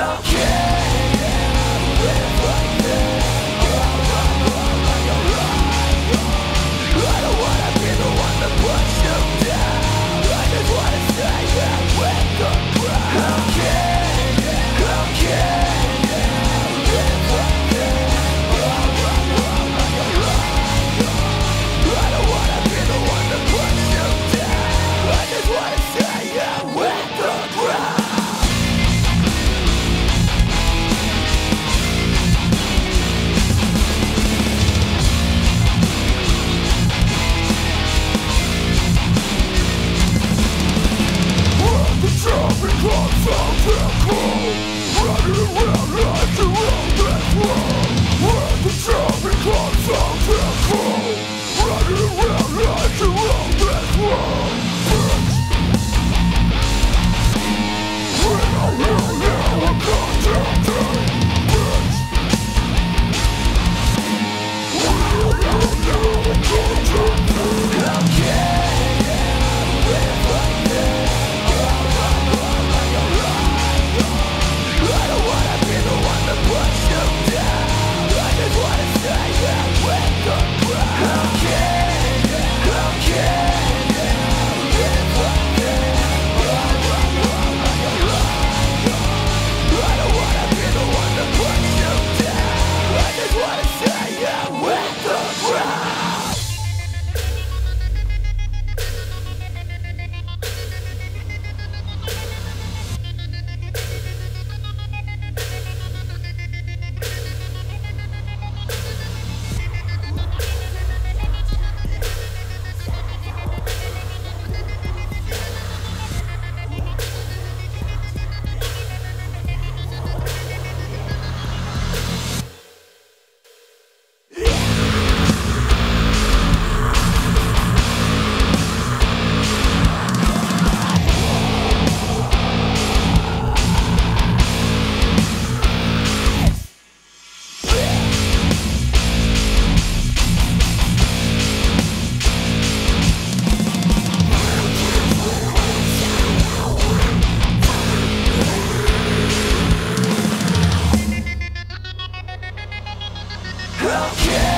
Yeah. Yeah!